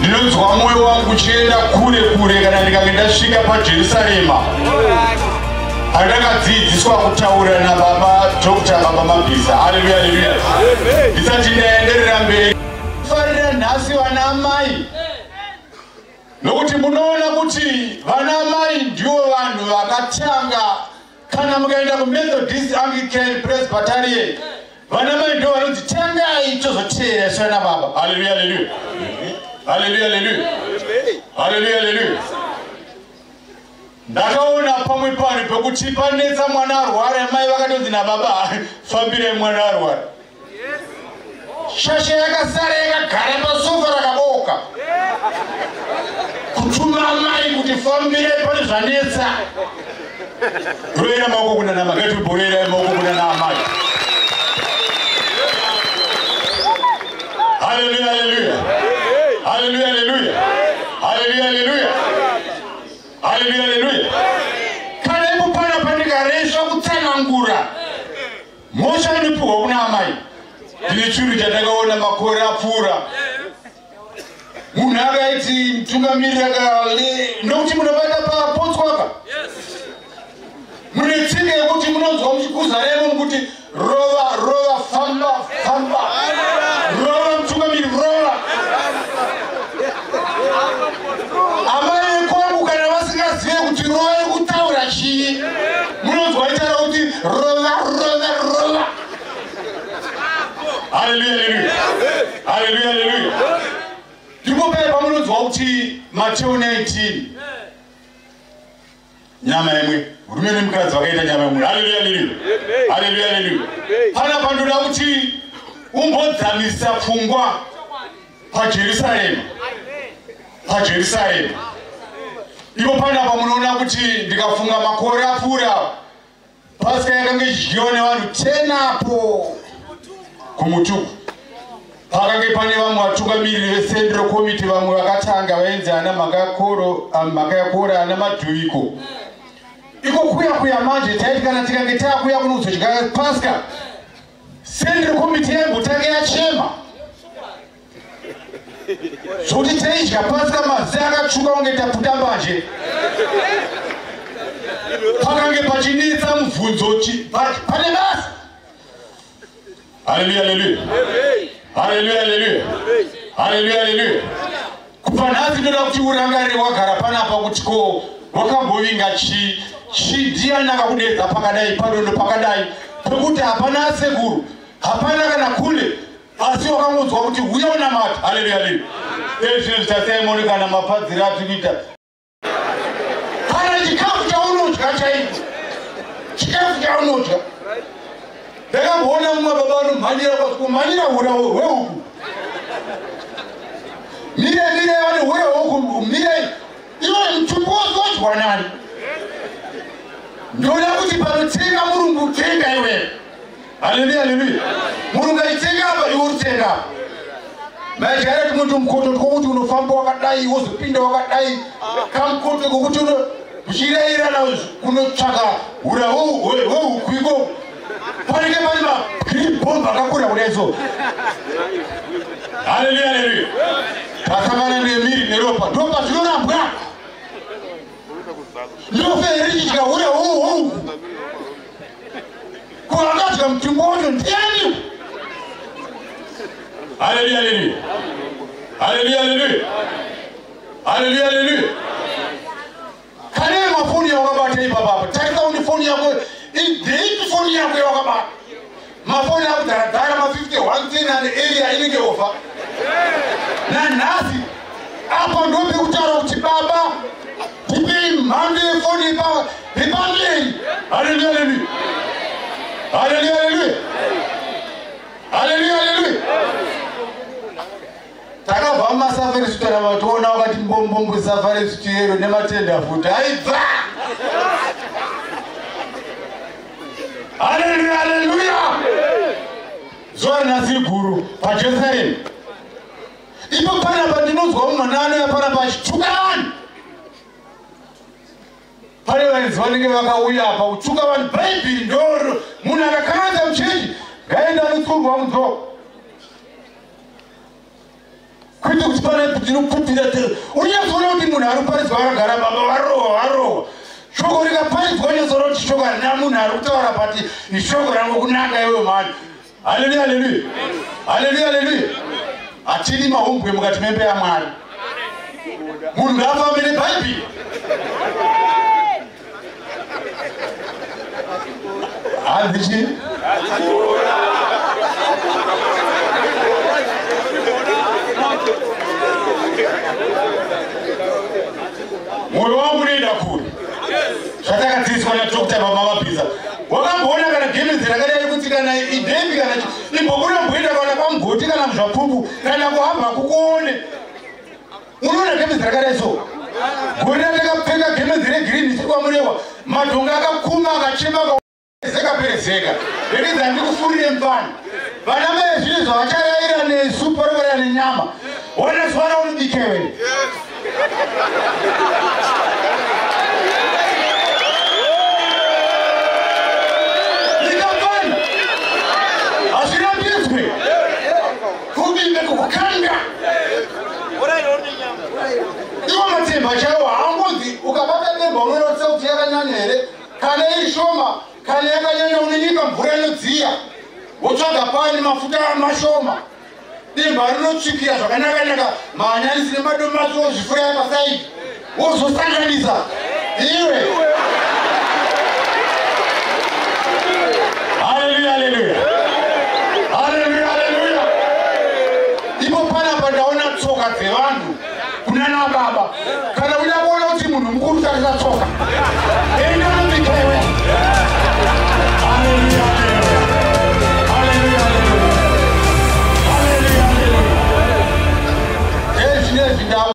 ndinonzwa mwoyo wangu uchienda kure kure kana ndikange ndasvika pajerusarema andakadzidziswa kutaura nababa dr baba mabhiza. Haleluya haleluya ndisati ndaenderera mberi. Farira nhasi vana amai nokuti munoona kuti vana amai ndivo vanhu vakatanga. Kana mukaenda kumethodist anglican presbyterian vana mai ndo vanonzi tangai tozoteera isana baba. Haleluya haleluya haleluya haleluya haleluya haleluya ndakaona pamwe pano pekuti panetsa mwana arwara mai vakatonzi nababa fambirai mwana arwara. Shasha yakasara yakagara pasofa rakaboka. Kutuma mai kuti fambirai pane zvanetsa. Roera maoko kuna nama ngatibhorerai maoko kuna kutsanangura mhosva inopiwa kuna amai. Ndine churu chandakaona makore apfuura. Munhu akaiti mutungamiriri akale nokuti munobata papotswaka. Mune tsika yekuti munonzwa muchikuzaremo mukuti rova rova famba famba rova mutungamiriri rova amai ekwangu kana vasingazive kuti rova iri kutaura chii munonzwa itaura kuti rova rova rova haleluya haleluya haleluya pai pamunonzwa kuti mateo 19 nyama imwe rume nemukadzi vakaita nyama imwe haleluya haleluya haleluya haleluya pana pandoda kuti umbodzamisa pfungwa pajerusarema pajerusarema ipo panapa munoona kuti ndikafunga makore apfuura. Pasika yakanga ichidyiwa nevanhu 10 apo. Kumutuku pakange pane vamwe vatungamiriri vecentral committee vamwe vakatanga vainzi ana mhaka yakora ana madhuviko iko kuya kuya manje taiti kana tikange takuya kunozodya pasika central committee yaimbotanga yachema zvokuti taidya pasika mazi akatsvuka kunge taputa mbanje pakange pachinetsa mubvunzo pane basa. Haleluya haleluya haleluya haleluya haleluya haleluya kubva nhasi ndoda kuti urangarire wagara panapa kuti ko wakambovinga chi chidiani akakudedza pakadai padondo pakadai. Pekuti hapana asekuru hapana kana kule asi wakangonzwa kuti uya unamata haleluya haleluya ezvino zvitasaimoni kana mapadziri ati kuita kana chikafu chaunodya chaicho chikafu chaunodya ndakamboona mumwe baba anomhanyira kumhanyira ura hweuku mire mire vane ura hweuku mire. Iwe mutumbi wozodya nani ndoda kuti panotsenga murungu tenga iwe. Haleluya haleluya murungu aitenga apa iwe uritenga apa maigara timuti mukoto twokuti unofamba wakadai wozopinda wakadai. Kamukoto kokuti uchirayirana kunotsvaka ura hweuku iko Kolege balima kimpomba kakura kunezo. Haleluya haleluya. Kakamana ne miri ne ropa. Ropa tunaona mbwa. Noferi ya ule huu oh, huu. Oh. Kwa wakati mtu mmoja ndiani. Haleluya haleluya. Haleluya haleluya. Haleluya haleluya. Kale mafuni ya ngombe ataipa baba. Taka unifuni ya ngombe in beautiful young way of back. My phone up that diamond 51 thing and area inige ofa. Na apa hapo ndio utara uchibaba tipi mande phone ba ribandi. Haleluya haleluya. Haleluya haleluya. Haleluya haleluya. takabva mumasafari zvitara vatoona vakati mbombombo safari zvitiyero nematende afuta haleluya haleluya zuva rinasi guru. Pajerusalemu ipo panapa ndinonzwa mumwana anoya panapa achituka vanhu pane vainzi vanenge vakauya apa kutuka vanhu bhaibheri ndoro munhu akakanganza muchechi ngaenda anotsurwa mudzoko kwete kuti pane tinopupira unyazoona kuti munhu ari kuparidzwa akagara baba varohwa varohwa shoko rikaparidzwa nyasora kuti shoko harina munhu ari kutaura pati ishoko rangu kunanga iwe mani haleluya haleluya haleluya haleluya hatidi mahombwe mukati membe yamwari munhu ngaafambe nebhaibhiri hanzi chii idhembi kana ramboenda kana pamugoti kana muzvapupu kana kuhamba kukuone unoona gemenzi rakadai so? Gori ratakapfeka gemenzi regirini chikwamurewa madhonga akakuma akachema zekaperezeka rekedzi handikufurire mfana. Vana mai zvine zvavacharayira nesu parovarira nenyama. Wana zvana unobikewene likafana here kana iri shoma kana yakanyanya unonyika mvura inodziya wotsvaga pani mafuta mashoma demba rinotsvukira zvakanaka-naka. Mahanyanisi nemadomasi wozvifuraya pasaidi wozosanganisa iwe